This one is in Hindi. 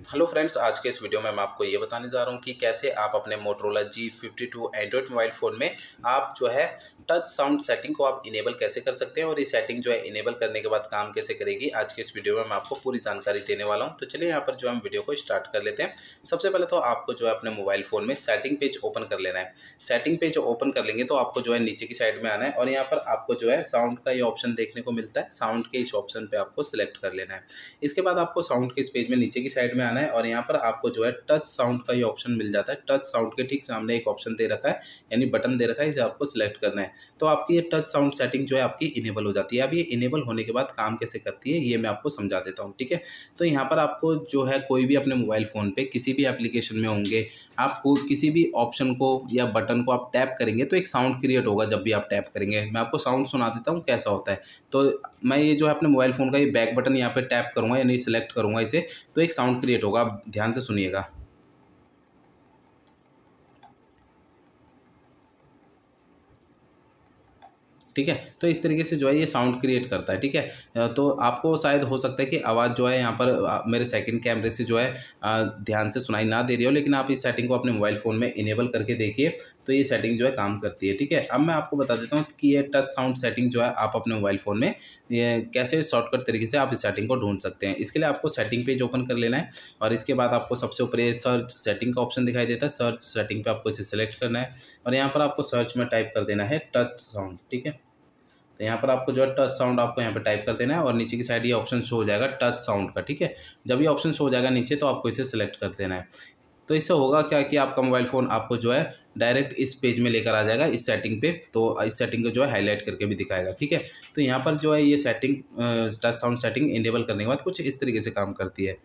हेलो फ्रेंड्स आज के इस वीडियो में मैं आपको ये बताने जा रहा हूँ कि कैसे आप अपने Motorola G fifty two Android mobile phone में आप जो है टच साउंड सेटिंग को आप इनेबल कैसे कर सकते हैं और ये सेटिंग जो है इनेबल करने के बाद काम कैसे करेगी, आज के इस वीडियो में मैं आपको पूरी जानकारी देने वाला हूँ। तो चलिए यहाँ पर जो हम वीडियो को स्टार्ट कर लेते हैं। सबसे पहले तो आपको जो है अपने मोबाइल फ़ोन में सेटिंग पेज ओपन कर लेना है। सेटिंग पेज ओपन कर लेंगे तो आपको जो है नीचे की साइड में आना है और यहाँ पर आपको जो है साउंड का ये ऑप्शन देखने को मिलता है। साउंड के इस ऑप्शन पर आपको सिलेक्ट कर लेना है। इसके बाद आपको साउंड के इस पेज में नीचे की साइड में आना है और यहाँ पर आपको जो है टच साउंड का ये ऑप्शन मिल जाता है। टच साउंड के ठीक सामने एक ऑप्शन दे रखा है, यानी बटन दे रखा है, इसे आपको सिलेक्ट करना है। तो आपकी ये टच साउंड सेटिंग जो है आपकी इनेबल हो जाती है। अब ये इनेबल होने के बाद काम कैसे करती है, ये मैं आपको समझा देता हूँ, ठीक है? तो यहाँ पर आपको जो है कोई भी अपने मोबाइल फ़ोन पे किसी भी एप्लीकेशन में होंगे आपको किसी भी ऑप्शन को या बटन को आप टैप करेंगे तो एक साउंड क्रिएट होगा जब भी आप टैप करेंगे। मैं आपको साउंड सुना देता हूँ कैसा होता है। तो मैं ये जो है अपने मोबाइल फ़ोन का ये बैक बटन यहाँ पर टैप करूँगा, यानी सेलेक्ट करूँगा इसे तो एक साउंड क्रिएट होगा। आप ध्यान से सुनिएगा। ठीक है? तो इस तरीके से जो है ये साउंड क्रिएट करता है, ठीक है? तो आपको शायद हो सकता है कि आवाज़ जो है यहाँ पर मेरे सेकंड कैमरे से जो है ध्यान से सुनाई ना दे रही हो, लेकिन आप इस सेटिंग को अपने मोबाइल फ़ोन में इनेबल करके देखिए। तो ये सेटिंग जो है काम करती है, ठीक है? अब मैं आपको बता देता हूँ कि ये टच साउंड सेटिंग जो है आप अपने मोबाइल फ़ोन में कैसे शॉर्टकट तरीके से आप इस सेटिंग को ढूंढ सकते हैं। इसके लिए आपको सेटिंग पेज ओपन कर लेना है और इसके बाद आपको सबसे ऊपर ये सर्च सेटिंग का ऑप्शन दिखाई देता है। सर्च सेटिंग पर आपको इसे सेलेक्ट करना है और यहाँ पर आपको सर्च में टाइप कर देना है टच साउंड ठीक है? तो यहाँ पर आपको जो है टच साउंड आपको यहाँ पर टाइप कर देना है और नीचे की साइड ये ऑप्शन शो हो जाएगा टच साउंड का, ठीक है? जब ये ऑप्शन शो हो जाएगा नीचे तो आपको इसे सेलेक्ट कर देना है। तो इससे होगा क्या कि आपका मोबाइल फ़ोन आपको जो है डायरेक्ट इस पेज में लेकर आ जाएगा, इस सेटिंग पे तो इस सेटिंग को जो है हाईलाइट करके भी दिखाएगा, ठीक है? तो यहाँ पर जो है ये setting touch sound setting enable करने के बाद कुछ इस तरीके से काम करती है।